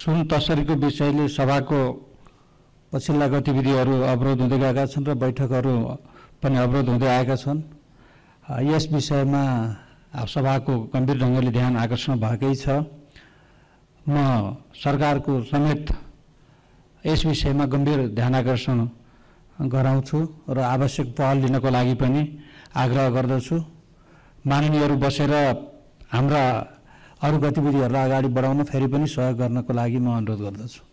सुन तस्करीको विषयले सभाको पछिल्ला गतिविधिहरू अवरोध हुँदै गएका छन् र बैठकहरू पनि अवरोध हुँदै आएका छन्। यस विषयमा सभाको गम्भीर ढङ्गले ध्यान आकर्षण भएकै छ। म सरकारको समेत यस विषयमा गम्भीर ध्यान आकर्षण गराउँछु र आवश्यक पहल लिनको लागि पनि आग्रह गर्दछु। माननीयहरू बसेर हाम्रा अरू गतिविधिहरूलाई अगाडि बढाउन फेरि पनि सहयोग गर्नको लागि म अनुरोध गर्दछु।